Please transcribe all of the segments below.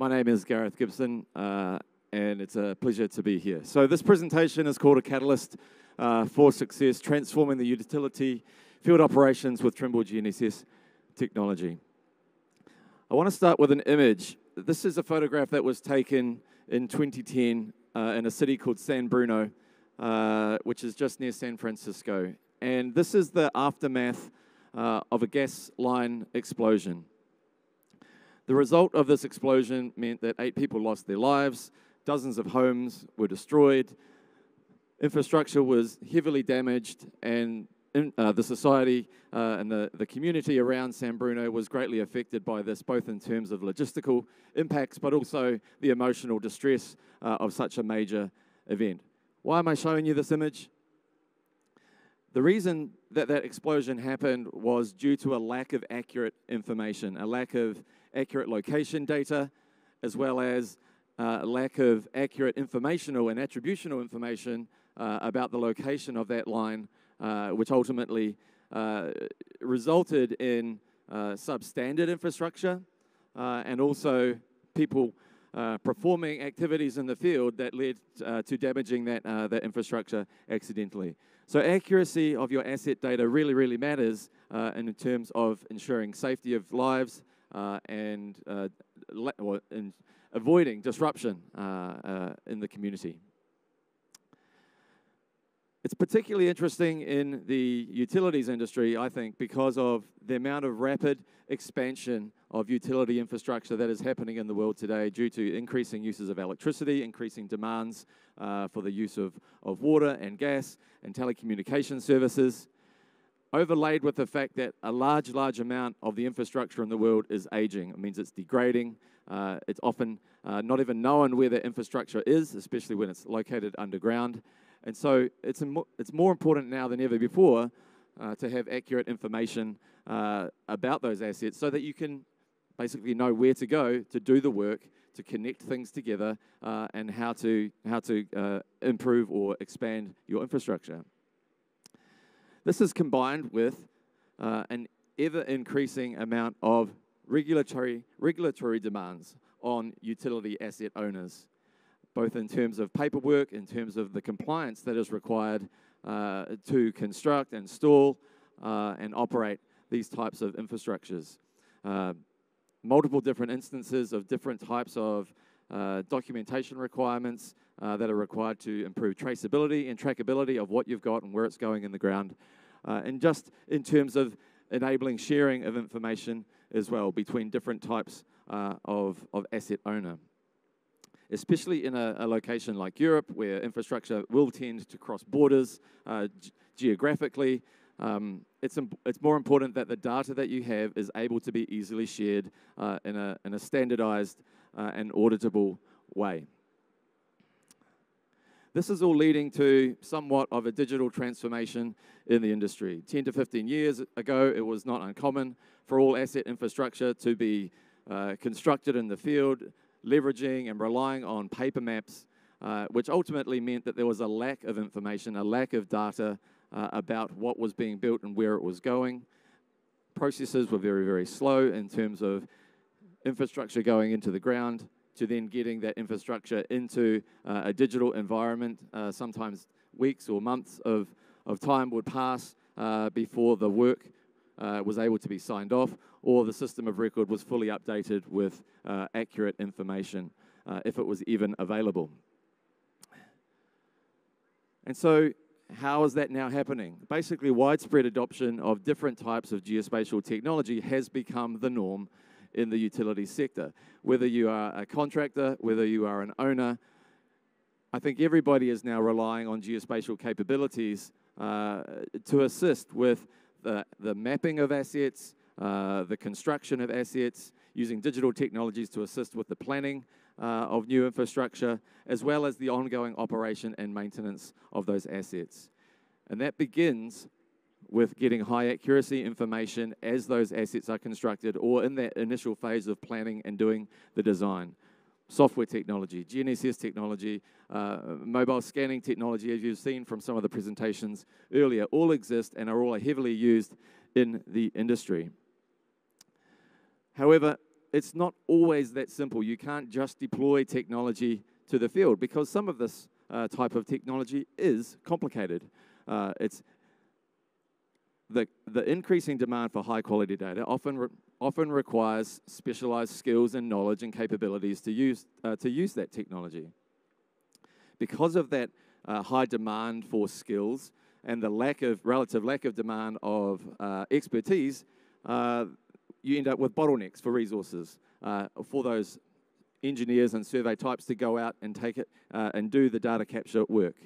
My name is Gareth Gibson, uh, and it's a pleasure to be here. So, this presentation is called A Catalyst uh, for Success Transforming the Utility Field Operations with Trimble GNSS Technology. I want to start with an image. This is a photograph that was taken in 2010 uh, in a city called San Bruno, uh, which is just near San Francisco. And this is the aftermath uh, of a gas line explosion. The result of this explosion meant that eight people lost their lives, dozens of homes were destroyed, infrastructure was heavily damaged, and in, uh, the society uh, and the, the community around San Bruno was greatly affected by this, both in terms of logistical impacts, but also the emotional distress uh, of such a major event. Why am I showing you this image? The reason that that explosion happened was due to a lack of accurate information, a lack of accurate location data, as well as uh, lack of accurate informational and attributional information uh, about the location of that line, uh, which ultimately uh, resulted in uh, substandard infrastructure uh, and also people performing activities in the field that led to damaging that, that infrastructure accidentally. So accuracy of your asset data really, really matters in terms of ensuring safety of lives, uh, and uh, avoiding disruption uh, uh, in the community. It's particularly interesting in the utilities industry, I think, because of the amount of rapid expansion of utility infrastructure that is happening in the world today due to increasing uses of electricity, increasing demands uh, for the use of, of water and gas and telecommunication services overlaid with the fact that a large, large amount of the infrastructure in the world is aging. It means it's degrading. Uh, it's often uh, not even known where the infrastructure is, especially when it's located underground. And so it's, it's more important now than ever before uh, to have accurate information uh, about those assets so that you can basically know where to go to do the work, to connect things together, uh, and how to, how to uh, improve or expand your infrastructure. This is combined with uh, an ever increasing amount of regulatory, regulatory demands on utility asset owners, both in terms of paperwork, in terms of the compliance that is required uh, to construct, install, uh, and operate these types of infrastructures. Uh, multiple different instances of different types of uh, documentation requirements, uh, that are required to improve traceability and trackability of what you've got and where it's going in the ground. Uh, and just in terms of enabling sharing of information as well between different types of, of asset owner. Especially in a, a, location like Europe, where infrastructure will tend to cross borders uh, geographically, um, it's, it's more important that the data that you have is able to be easily shared uh, in, a, in a standardized uh, and auditable way. This is all leading to somewhat of a digital transformation in the industry. 10 to 15 years ago, it was not uncommon for all asset infrastructure to be uh, constructed in the field, leveraging and relying on paper maps, uh, which ultimately meant that there was a lack of information, a lack of data uh, about what was being built and where it was going. Processes were very, very slow in terms of infrastructure going into the ground to then getting that infrastructure into uh, a digital environment. Uh, sometimes weeks or months of, of time would pass uh, before the work uh, was able to be signed off or the system of record was fully updated with uh, accurate information uh, if it was even available. And so how is that now happening? Basically, widespread adoption of different types of geospatial technology has become the norm in the utility sector. Whether you are a contractor, whether you are an owner, I think everybody is now relying on geospatial capabilities uh, to assist with the, the mapping of assets, uh, the construction of assets, using digital technologies to assist with the planning uh, of new infrastructure, as well as the ongoing operation and maintenance of those assets. And that begins with getting high accuracy information as those assets are constructed or in that initial phase of planning and doing the design. Software technology, GNSS technology, uh, mobile scanning technology, as you've seen from some of the presentations earlier, all exist and are all heavily used in the industry. However, it's not always that simple. You can't just deploy technology to the field because some of this uh, type of technology is complicated. Uh, it's the, the increasing demand for high quality data often, re often requires specialized skills and knowledge and capabilities to use, uh, to use that technology. Because of that uh, high demand for skills and the lack of relative lack of demand of uh, expertise, uh, you end up with bottlenecks for resources uh, for those engineers and survey types to go out and take it uh, and do the data capture work.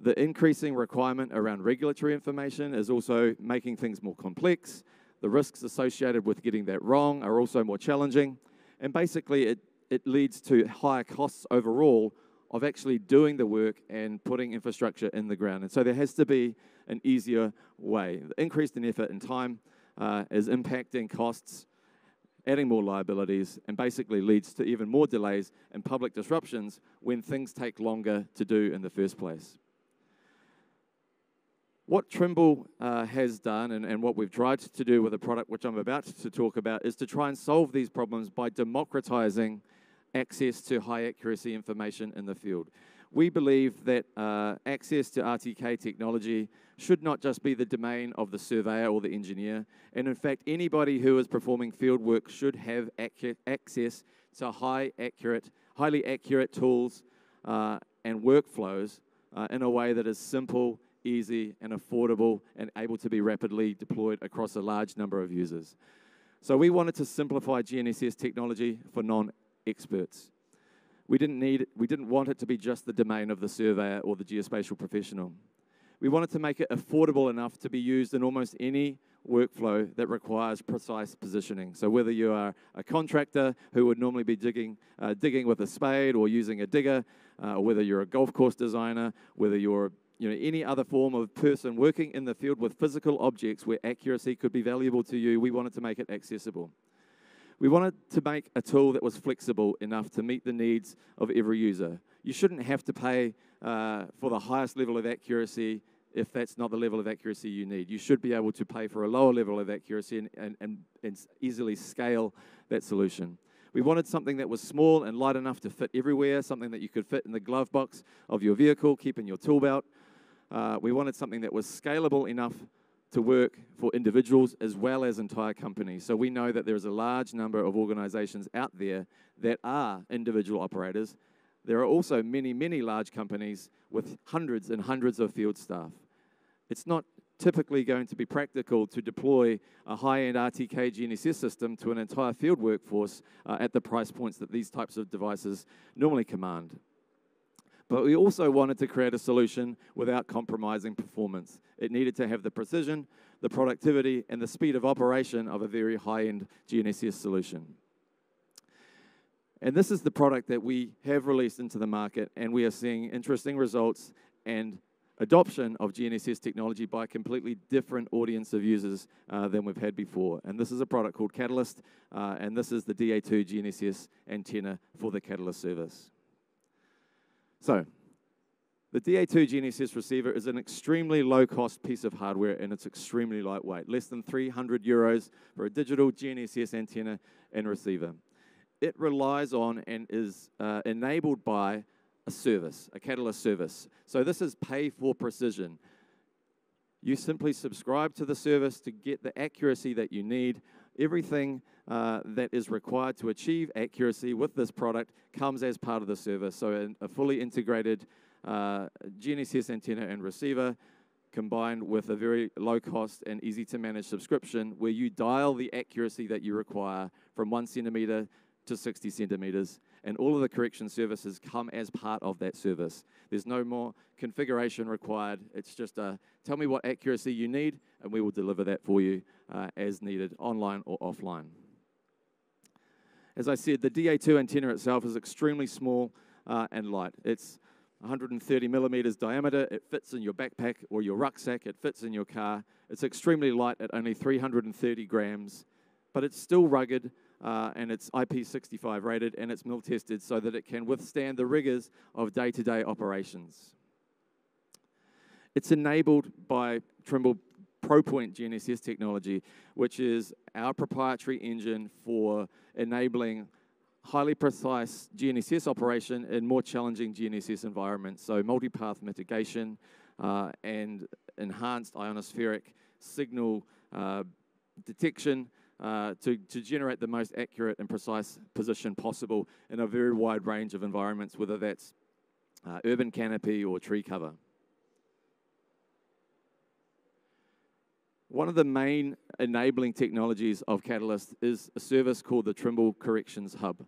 The increasing requirement around regulatory information is also making things more complex. The risks associated with getting that wrong are also more challenging. And basically, it, it leads to higher costs overall of actually doing the work and putting infrastructure in the ground. And so there has to be an easier way. The increase in effort and time uh, is impacting costs, adding more liabilities, and basically leads to even more delays and public disruptions when things take longer to do in the first place. What Trimble uh, has done and, and what we've tried to do with the product, which I'm about to talk about, is to try and solve these problems by democratizing access to high accuracy information in the field. We believe that uh, access to RTK technology should not just be the domain of the surveyor or the engineer, and in fact, anybody who is performing field work should have access to high accurate, highly accurate tools uh, and workflows uh, in a way that is simple easy, and affordable, and able to be rapidly deployed across a large number of users. So we wanted to simplify GNSS technology for non-experts. We didn't need, we didn't want it to be just the domain of the surveyor or the geospatial professional. We wanted to make it affordable enough to be used in almost any workflow that requires precise positioning. So whether you are a contractor who would normally be digging, uh, digging with a spade or using a digger, uh, or whether you're a golf course designer, whether you're you know, any other form of person working in the field with physical objects where accuracy could be valuable to you, we wanted to make it accessible. We wanted to make a tool that was flexible enough to meet the needs of every user. You shouldn't have to pay uh, for the highest level of accuracy if that's not the level of accuracy you need. You should be able to pay for a lower level of accuracy and, and, and, and easily scale that solution. We wanted something that was small and light enough to fit everywhere, something that you could fit in the glove box of your vehicle, keep in your tool belt, uh, we wanted something that was scalable enough to work for individuals as well as entire companies. So we know that there's a large number of organizations out there that are individual operators. There are also many, many large companies with hundreds and hundreds of field staff. It's not typically going to be practical to deploy a high-end RTK GNSS system to an entire field workforce uh, at the price points that these types of devices normally command. But we also wanted to create a solution without compromising performance. It needed to have the precision, the productivity, and the speed of operation of a very high-end GNSS solution. And this is the product that we have released into the market, and we are seeing interesting results and adoption of GNSS technology by a completely different audience of users uh, than we've had before. And this is a product called Catalyst, uh, and this is the DA2 GNSS antenna for the Catalyst service. So, the DA2 GNSS receiver is an extremely low-cost piece of hardware and it's extremely lightweight, less than 300 euros for a digital GNSS antenna and receiver. It relies on and is uh, enabled by a service, a Catalyst service. So this is pay for precision. You simply subscribe to the service to get the accuracy that you need everything uh, that is required to achieve accuracy with this product comes as part of the service. So a fully integrated uh, GNSS antenna and receiver combined with a very low cost and easy to manage subscription where you dial the accuracy that you require from one centimeter to 60 centimeters and all of the correction services come as part of that service. There's no more configuration required. It's just a tell me what accuracy you need, and we will deliver that for you uh, as needed, online or offline. As I said, the DA2 antenna itself is extremely small uh, and light. It's 130 millimeters diameter. It fits in your backpack or your rucksack. It fits in your car. It's extremely light at only 330 grams, but it's still rugged uh, and it's IP65 rated and it's mill tested so that it can withstand the rigors of day to day operations. It's enabled by Trimble ProPoint GNSS technology, which is our proprietary engine for enabling highly precise GNSS operation in more challenging GNSS environments. So multipath mitigation uh, and enhanced ionospheric signal uh, detection uh, to, to generate the most accurate and precise position possible in a very wide range of environments, whether that's uh, urban canopy or tree cover. One of the main enabling technologies of Catalyst is a service called the Trimble Corrections Hub.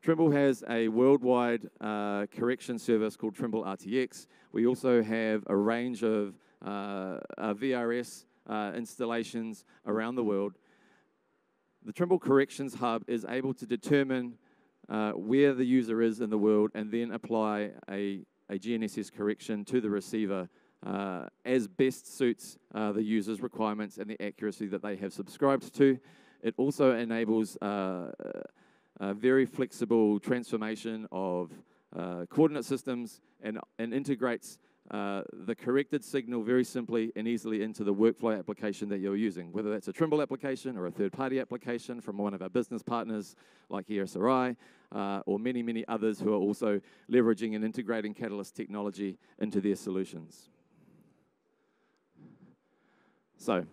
Trimble has a worldwide uh, correction service called Trimble RTX. We also have a range of uh, uh VRS uh, installations around the world. The Trimble Corrections Hub is able to determine uh, where the user is in the world and then apply a, a GNSS correction to the receiver uh, as best suits uh, the user's requirements and the accuracy that they have subscribed to. It also enables uh, a very flexible transformation of uh, coordinate systems and, and integrates uh, the corrected signal very simply and easily into the workflow application that you're using, whether that's a Trimble application or a third-party application from one of our business partners like ESRI, uh, or many, many others who are also leveraging and integrating Catalyst technology into their solutions. So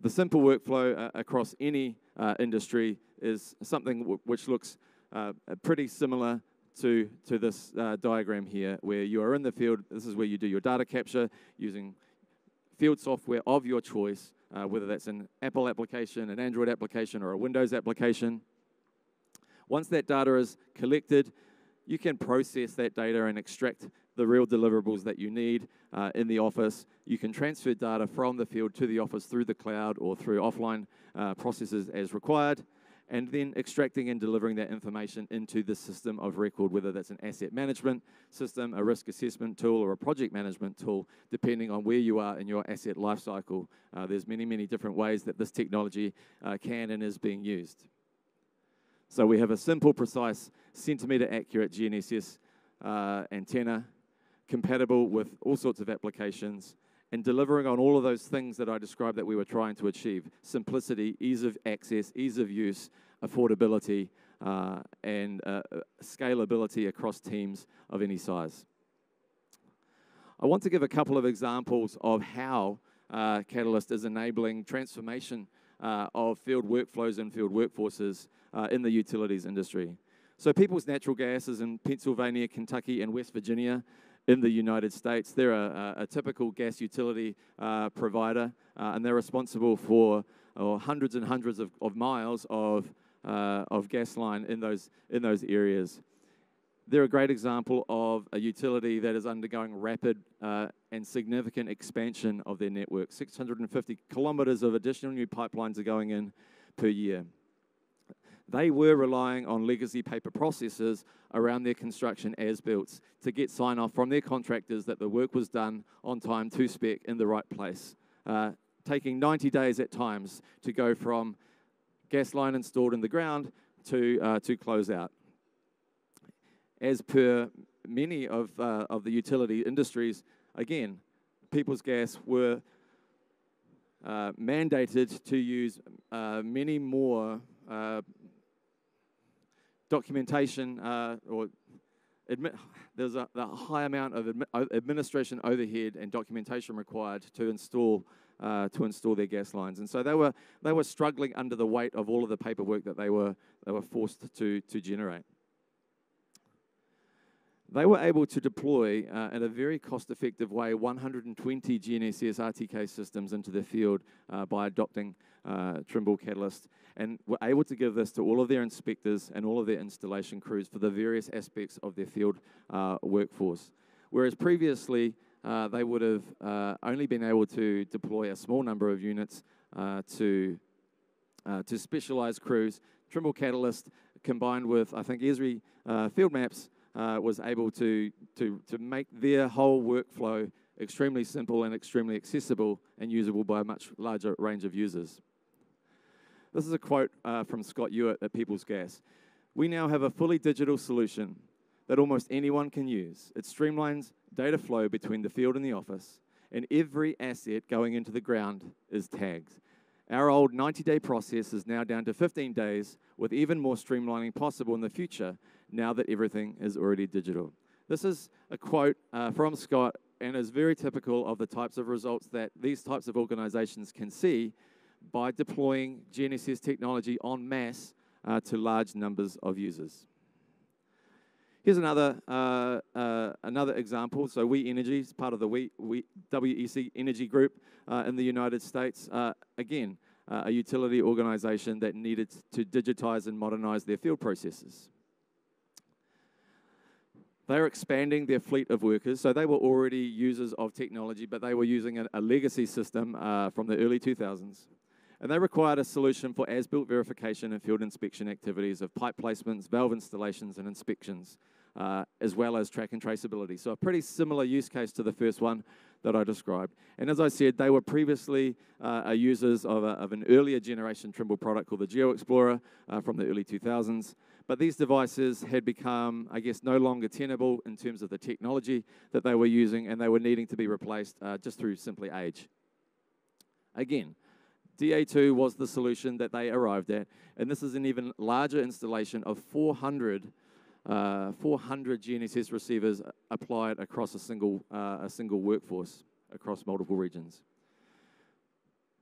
the simple workflow uh, across any uh, industry is something which looks uh, pretty similar to, to this uh, diagram here, where you are in the field. This is where you do your data capture using field software of your choice, uh, whether that's an Apple application, an Android application, or a Windows application. Once that data is collected, you can process that data and extract the real deliverables that you need uh, in the office. You can transfer data from the field to the office through the cloud or through offline uh, processes as required, and then extracting and delivering that information into the system of record, whether that's an asset management system, a risk assessment tool, or a project management tool, depending on where you are in your asset lifecycle. Uh, there's many, many different ways that this technology uh, can and is being used. So we have a simple, precise, centimeter accurate GNSS uh, antenna compatible with all sorts of applications and delivering on all of those things that I described that we were trying to achieve simplicity, ease of access, ease of use, affordability, uh, and uh, scalability across teams of any size. I want to give a couple of examples of how uh, Catalyst is enabling transformation uh, of field workflows and field workforces uh, in the utilities industry. So, People's Natural Gas is in Pennsylvania, Kentucky, and West Virginia in the United States. They're a, a typical gas utility uh, provider, uh, and they're responsible for oh, hundreds and hundreds of, of miles of, uh, of gas line in those, in those areas. They're a great example of a utility that is undergoing rapid uh, and significant expansion of their network. 650 kilometers of additional new pipelines are going in per year they were relying on legacy paper processes around their construction as built to get sign off from their contractors that the work was done on time to spec in the right place, uh, taking 90 days at times to go from gas line installed in the ground to, uh, to close out. As per many of, uh, of the utility industries, again, People's Gas were uh, mandated to use uh, many more uh, documentation uh, or admit, there's a, a, high amount of admi administration overhead and documentation required to install uh, to install their gas lines, and so they were they were struggling under the weight of all of the paperwork that they were they were forced to to generate. They were able to deploy uh, in a very cost-effective way 120 GNSS RTK systems into the field uh, by adopting uh, Trimble Catalyst and were able to give this to all of their inspectors and all of their installation crews for the various aspects of their field uh, workforce. Whereas previously, uh, they would have uh, only been able to deploy a small number of units to, to specialized crews. Trimble Catalyst, combined with, I think, Esri Field Maps, was able to, to, to make their whole workflow extremely simple and extremely accessible and usable by a much larger range of users. This is a quote uh, from Scott Hewitt at People's Gas. We now have a fully digital solution that almost anyone can use. It streamlines data flow between the field and the office and every asset going into the ground is tagged. Our old 90 day process is now down to 15 days, with even more streamlining possible in the future now that everything is already digital. This is a quote uh, from Scott and is very typical of the types of results that these types of organizations can see by deploying GNSS technology en masse uh, to large numbers of users. Here's another, uh, uh, another example. So We Energy is part of the we, we WEC Energy Group uh, in the United States. Uh, again, uh, a utility organization that needed to digitize and modernize their field processes. They're expanding their fleet of workers. So they were already users of technology, but they were using a, a legacy system uh, from the early 2000s. And they required a solution for as-built verification and field inspection activities of pipe placements, valve installations, and inspections uh, as well as track and traceability. So a pretty similar use case to the first one that I described. And as I said, they were previously uh, users of, a, of, an earlier generation Trimble product called the Geo Explorer uh, from the early 2000s. But these devices had become, I guess, no longer tenable in terms of the technology that they were using, and they were needing to be replaced uh, just through simply age. Again, DA2 was the solution that they arrived at, and this is an even larger installation of 400 uh, 400 GNSS receivers applied across a single, uh, a single workforce across multiple regions.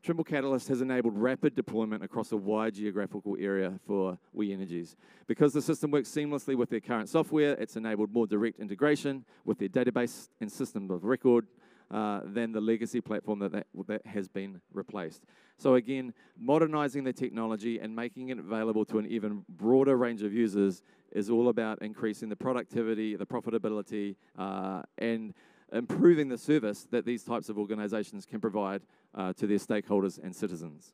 Trimble Catalyst has enabled rapid deployment across a wide geographical area for We Energies. Because the system works seamlessly with their current software, it's enabled more direct integration with their database and system of record uh, than the legacy platform that, that, that has been replaced. So again, modernizing the technology and making it available to an even broader range of users is all about increasing the productivity, the profitability, uh, and improving the service that these types of organizations can provide uh, to their stakeholders and citizens.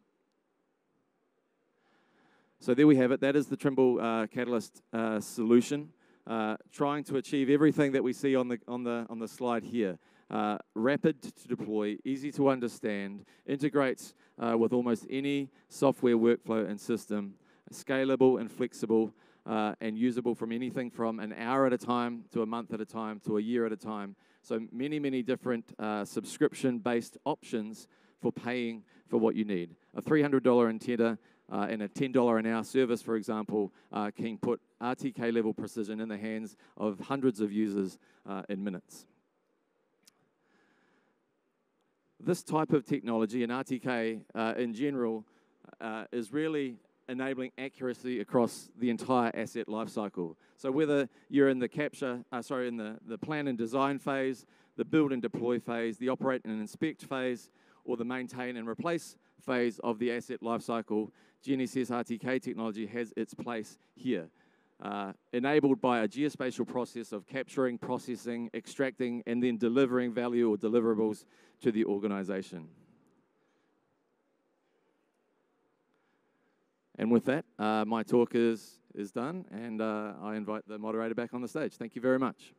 So there we have it. That is the Trimble uh, Catalyst uh, solution, uh, trying to achieve everything that we see on the, on the, on the slide here uh, rapid to deploy, easy to understand, integrates uh, with almost any software workflow and system, scalable and flexible, uh, and usable from anything from an hour at a time to a month at a time to a year at a time. So many, many different uh, subscription-based options for paying for what you need. A $300 antenna uh, and a $10 an hour service, for example, uh, can put RTK level precision in the hands of hundreds of users uh, in minutes this type of technology and RTK uh, in general uh, is really enabling accuracy across the entire asset lifecycle. So whether you're in the capture, uh, sorry, in the, the plan and design phase, the build and deploy phase, the operate and inspect phase, or the maintain and replace phase of the asset lifecycle, GNSS RTK technology has its place here uh, enabled by a geospatial process of capturing, processing, extracting, and then delivering value or deliverables to the organization. And with that, uh, my talk is, is done, and uh, I invite the moderator back on the stage. Thank you very much.